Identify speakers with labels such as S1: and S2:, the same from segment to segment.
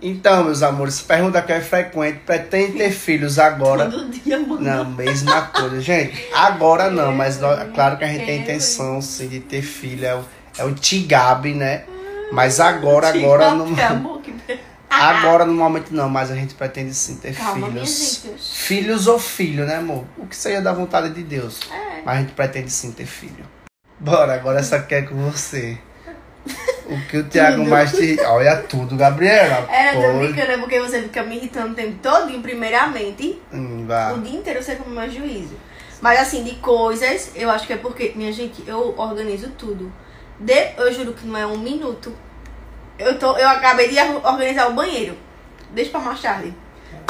S1: Então, meus amores, pergunta que é frequente, pretende ter filhos agora?
S2: Todo dia, mano.
S1: Não, mesma coisa. Gente, agora não, mas nó- claro que a gente tem a intenção, sim, de ter filho. É o, é o Tigabe, né? Mas agora, agora,
S2: É amor que...
S1: agora no momento não, mas a gente pretende sim ter
S2: Calma,
S1: filhos. Filhos ou filho, né, amor? O que seja da vontade de Deus.
S2: É.
S1: Mas a gente pretende sim ter filho. Bora, agora essa aqui é com você. O que o Thiago mais te. Olha tudo, Gabriela.
S2: É, eu tô
S1: Pô,
S2: brincando, é porque você fica me irritando o tempo todo, primeiramente.
S1: hum.
S2: O dia inteiro você como meu juízo. Mas assim, de coisas, eu acho que é porque, minha gente, eu organizo tudo. De, eu juro que não é um minuto. Eu, tô, eu acabei de ar- organizar o banheiro. Deixa pra mais tarde.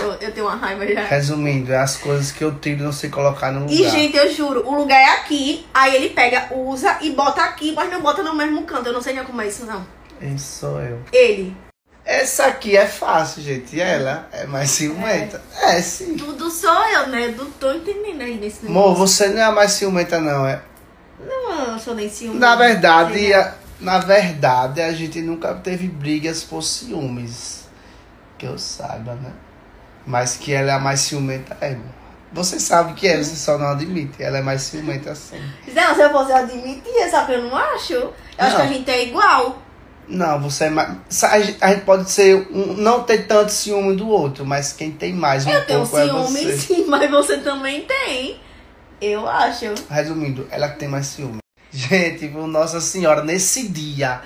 S2: Eu, eu tenho uma raiva já.
S1: Resumindo, é as coisas que eu tiro não sei colocar no lugar.
S2: E, gente, eu juro, o lugar é aqui, aí ele pega, usa e bota aqui, mas não bota no mesmo canto. Eu não sei nem como é isso, não.
S1: Esse sou eu.
S2: Ele.
S1: Essa aqui é fácil, gente. E ela é mais ciumenta. É, sim.
S2: Tudo sou eu, né? Não tô entendendo aí nesse
S1: Amor, você não é a mais ciumenta, não. É.
S2: Não, eu sou nem ciúme.
S1: Na verdade, a- na verdade, a gente nunca teve brigas por ciúmes. Que eu saiba, né? Mas que ela é a mais ciumenta, é. Você sabe que é, você só não admite. Ela é mais ciumenta assim.
S2: Não, se eu fosse eu admitir, só que eu não acho. Eu acho
S1: Não.
S2: que a gente é igual.
S1: Não, você é mais. A gente pode ser. um- não ter tanto ciúme do outro, mas quem tem mais um
S2: Eu tenho
S1: pouco é
S2: ciúme,
S1: você.
S2: sim, mas você também tem. Eu acho.
S1: Resumindo, ela que tem mais ciúme. Gente, Nossa Senhora, nesse dia,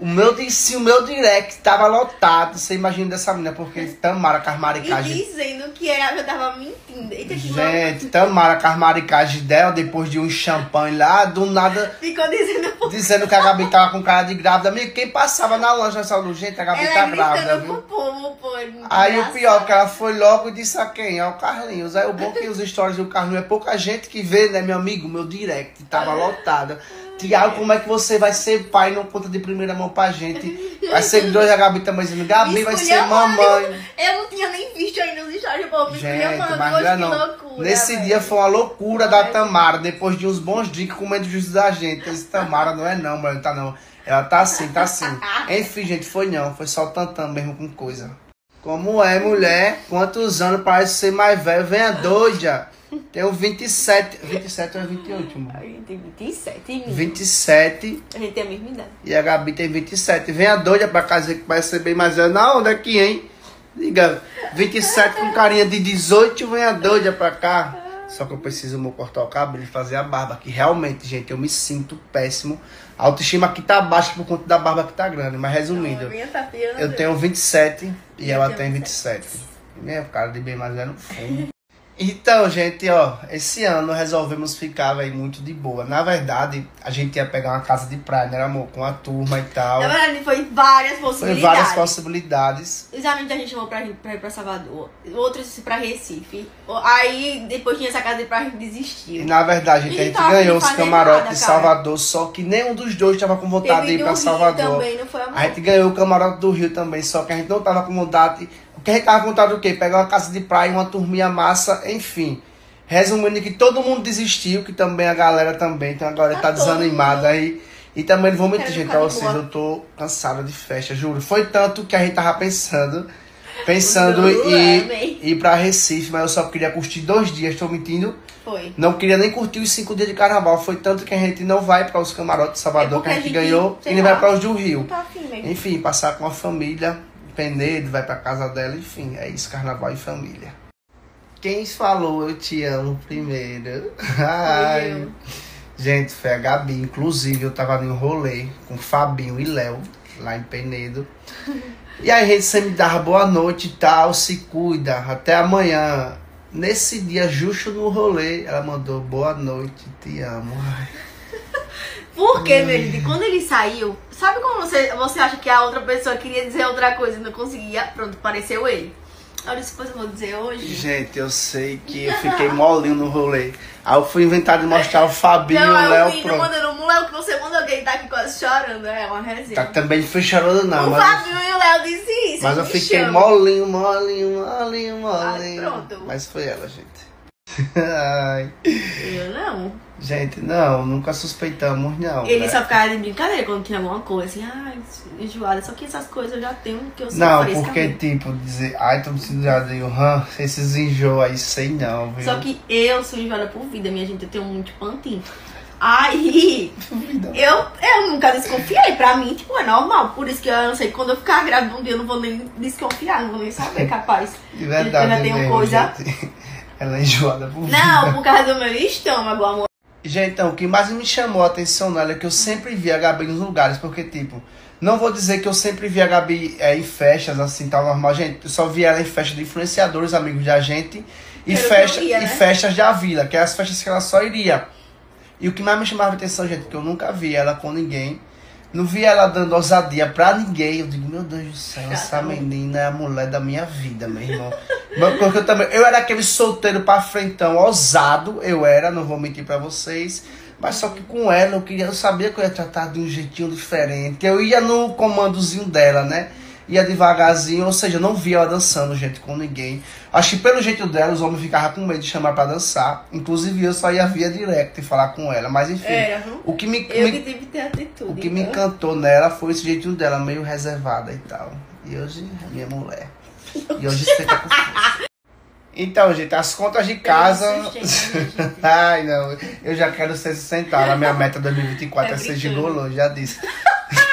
S1: o meu, se o meu direct tava lotado, você imagina dessa menina, porque Tamara com as
S2: E dizendo que era, eu tava mentindo. Eita, que
S1: Gente, Tamara com as maricagens dela, depois de um champanhe lá, do nada,
S2: mal- Ficou dizendo
S1: dizendo que a Gabi tava com cara de grávida. Amigo, quem passava na loja nessa luz, gente, a Gabi
S2: ela
S1: tá grávida,
S2: gritando
S1: viu?
S2: pro povo, pô. é
S1: Aí o pior, que ela foi logo e disse a quem? Ao Carlinhos. Aí o bom que os stories do Carlinhos é pouca gente que vê, né, meu amigo? Meu direct tava lotada. Tiago, como é que você vai ser pai? Não conta de primeira mão pra gente. As seguidores da Gabi também dizendo, Gabi vai ser mamãe.
S2: Eu não tinha nem visto ainda os stories povo.
S1: Gente, mas
S2: hoje,
S1: não é não.
S2: loucura,
S1: Nesse
S2: velho.
S1: dia foi uma loucura da Tamara, depois de uns bons dias comendo juízo da gente. Esse Tamara não é não, mano, tá não. Ela tá assim, tá assim. Enfim, gente, foi não, foi só o tantã mesmo com coisa. Como é, mulher? Quantos anos parece ser mais velho? Venha doida. Tenho 27. 27 ou é 28, amor?
S2: A gente tem 27 e mim.
S1: 27
S2: A gente tem a mesma idade.
S1: e a Gabi tem 27. Venha doida pra casa que vai ser bem mais velho. Na onda aqui, hein? Diga, 27 com carinha de 18, venha doida pra cá. Só que eu preciso meu, cortar o cabelo e fazer a barba. Que realmente, gente, eu me sinto péssimo. A autoestima aqui tá baixa por conta da barba que tá grande. Mas resumindo,
S2: minha tá
S1: eu tenho 27 e
S2: Eu
S1: ela tem 27. Minha cara de bem mais velho no fundo. Então, gente, ó, esse ano resolvemos ficar aí muito de boa. Na verdade, a gente ia pegar uma casa de praia, né, amor? Com a turma e tal.
S2: Na verdade, foi várias
S1: Foi
S2: possibilidades.
S1: várias possibilidades.
S2: Os amigos a gente chamou pra, pra ir pra Salvador, outros pra Recife. Aí depois tinha essa casa de praia, a gente
S1: E
S2: desistiu.
S1: na verdade, a gente,
S2: E
S1: a gente ganhou os camarotes
S2: nada,
S1: de. Salvador, só que nenhum dos dois tava com vontade de ir pra
S2: Rio
S1: Salvador.
S2: também, não foi amor.
S1: A gente ganhou o camarote do Rio também, só que a gente não tava com vontade. Porque a gente tava com vontade do quê? Pegar uma casa de praia, uma turminha massa, enfim. Resumindo que todo mundo desistiu, que também a galera também, então a galera tá
S2: Tá
S1: desanimada aí. E também não vou mentir, gente, pra vocês, eu tô cansado de festa, juro. Foi tanto que a gente tava pensando, pensando em
S2: amei.
S1: ir pra Recife, mas eu só queria curtir dois dias, tô mentindo.
S2: Foi.
S1: Não queria nem curtir os cinco dias de carnaval. Foi tanto que a gente não vai para os camarotes de Salvador,
S2: É
S1: que a gente,
S2: a gente,
S1: ganhou, e nem vai para os do Rio.
S2: tá afim mesmo.
S1: Enfim, passar com a família, Penedo, vai pra casa dela, enfim, é isso, carnaval e família. Quem falou eu te amo primeiro? Ai. Gente, foi a Gabi. Inclusive, eu tava em um rolê com Fabinho e Léo, lá em Penedo. E aí gente sempre dava boa noite e tal, se cuida, até amanhã. Nesse dia, justo no rolê, ela mandou boa noite, te amo. Ai.
S2: Porque, meu gente, quando ele saiu, sabe como você, você acha que a outra pessoa queria dizer outra coisa e não conseguia? Pronto, pareceu ele. Eu disse, pois eu vou dizer hoje.
S1: Gente, eu sei que eu fiquei molinho no rolê. Aí eu fui inventar de mostrar o Fabinho
S2: não,
S1: o
S2: é o
S1: Léo
S2: vídeo
S1: pronto.
S2: mandando um Léo que você mandou que ele tá aqui quase chorando. É uma resenha.
S1: Tá, também não foi chorando não,
S2: o
S1: mas,
S2: Fabinho e o Léo disse isso.
S1: mas eu
S2: me
S1: fiquei
S2: chama.
S1: molinho, molinho, molinho, molinho.
S2: pronto.
S1: Mas foi ela, gente. Ai.
S2: Eu não.
S1: Gente, não, nunca suspeitamos, não.
S2: Ele
S1: né?
S2: só ficava de brincadeira quando tinha alguma coisa, assim, ai, enjoada. Só que essas coisas eu já tenho que eu
S1: Não, porque, tipo, dizer, ai, tô me sentindo enjoado, eu, hã, esses enjoos aí, sei não, viu?
S2: Só que eu sou enjoada por vida, minha gente, eu tenho muito pantinho. Aí, eu, eu nunca desconfiei. Pra mim, tipo, é normal. Por isso que eu não sei, quando eu ficar grávida um dia, eu não vou nem desconfiar, não vou nem saber, capaz.
S1: De verdade,
S2: Eu ainda tenho
S1: mesmo,
S2: coisa-
S1: gente. Ela é enjoada por vida.
S2: Não, por causa do meu estômago, amor.
S1: Gente, então, o que mais me chamou a atenção nela é que eu sempre vi a Gabi nos lugares, porque, tipo, não vou dizer que eu sempre vi a Gabi é, em festas, assim, tal, normal, gente. Eu só vi ela em festas de influenciadores, amigos da gente, e, festa,
S2: ia,
S1: e
S2: né?
S1: festas da vila, que é as festas que ela só iria. E o que mais me chamava a atenção, gente, que eu nunca vi ela com ninguém. Não vi ela dando ousadia pra ninguém. Eu digo, meu Deus do céu,
S2: Chata,
S1: essa
S2: né?
S1: menina é a mulher da minha vida, meu irmão. Mas Porque eu também. Eu era aquele solteiro pra frentão, ousado, eu era, não vou mentir pra vocês. Mas só que com ela eu queria, eu sabia que eu ia tratar de um jeitinho diferente. Eu ia no comandozinho dela, né? Ia devagarzinho, ou seja, eu não via ela dançando, gente, com ninguém. Acho que pelo jeito dela, os homens ficavam com medo de chamar pra dançar. Inclusive eu só ia via direct e falar com ela. Mas enfim, o que me,
S2: Eu
S1: me-
S2: que ter atitude.
S1: o que me
S2: então.
S1: encantou nela foi esse jeitinho dela, meio reservada e tal. E hoje é minha mulher. E hoje você tá com força. Então, gente, as contas de casa.
S2: Eu me né?
S1: Ai, não. Eu já quero ser sustentável. A minha meta 2024 é,
S2: É
S1: ser gigolô, já disse.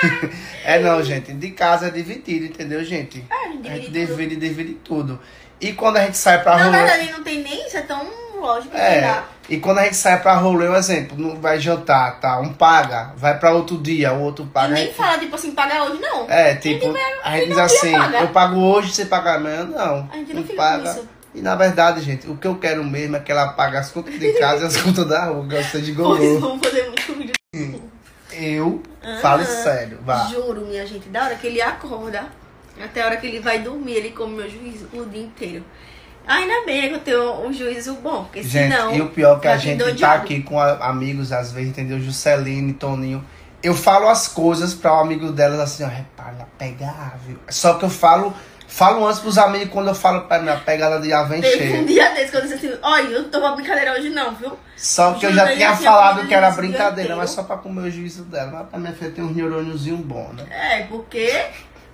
S1: é não, gente. De casa é dividido, entendeu, gente?
S2: É, a gente
S1: A gente
S2: divide
S1: divide, tudo. E quando a gente sai pra
S2: Na
S1: rolê.
S2: verdade, não tem nem isso, é tão lógico que
S1: É,
S2: dá.
S1: e quando a gente sai pra rolê, um exemplo, não vai jantar, tá? Um paga, vai pra outro dia, o outro
S2: E
S1: paga. a
S2: nem
S1: gente-
S2: fala, tipo assim, pagar hoje, não.
S1: É, tipo, a gente diz assim,
S2: paga.
S1: eu pago hoje, você paga amanhã, não.
S2: A gente não fica com
S1: paga.
S2: isso.
S1: E na verdade, gente, o que eu quero mesmo é que ela pague as contas de casa e as contas da rua, eu sei de
S2: Pois
S1: golô.
S2: vamos fazer.
S1: Eu,
S2: Aham.
S1: fale sério, vá.
S2: Juro, minha gente, da hora que ele acorda, até a hora que ele vai dormir, ele come meu juízo o dia inteiro. Ainda bem que eu tenho um juízo bom, porque
S1: Gente,
S2: senão.
S1: e o pior é que a
S2: vai vir
S1: gente tá aqui com a- amigos, às vezes, entendeu? Jusceline, Toninho. Eu falo as coisas pra um amigo delas assim, ó, repara, A, viu? Só que eu falo, falo antes pros amigos quando eu falo pra minha pegada de A vem
S2: Teve um dia desse que eu disse assim: olha, eu não tô pra brincadeira hoje, não, viu?
S1: Só que eu já tinha
S2: já
S1: falado que era brincadeira, mas só pra comer o juízo dela. Mas pra minha filha tem uns neurôniozinhos bons, né?
S2: É, porque.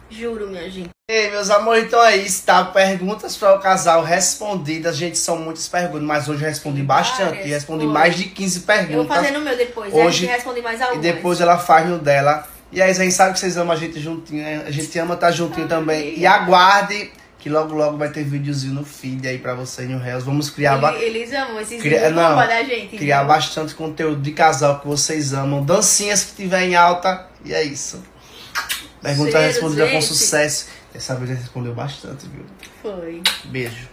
S2: Juro, minha gente.
S1: Ei, meus amores, então é isso, tá? Perguntas para o casal respondidas. Gente, são muitas perguntas, mas hoje eu respondi bastante.
S2: várias,
S1: respondi
S2: foi.
S1: mais de 15
S2: Eu vou
S1: perguntas.
S2: fazer no meu depois. Hoje,
S1: Hoje-
S2: a gente responde mais
S1: E
S2: algumas.
S1: depois ela faz no dela. E aí, gente sabe que vocês amam a gente juntinho, né? A gente ama estar juntinho também. E aguarde que logo, logo vai ter videozinho no feed aí pra vocês no Reels. Vamos criar, ba-
S2: Ele- Eles amam esses
S1: Cria- não,
S2: da gente.
S1: criar
S2: viu?
S1: bastante conteúdo de casal que vocês amam. Dancinhas que tiver em alta. E é isso. Pergunta
S2: Cheiro,
S1: respondida com sucesso. Dessa vez ele respondeu bastante, viu?
S2: Foi.
S1: Beijo.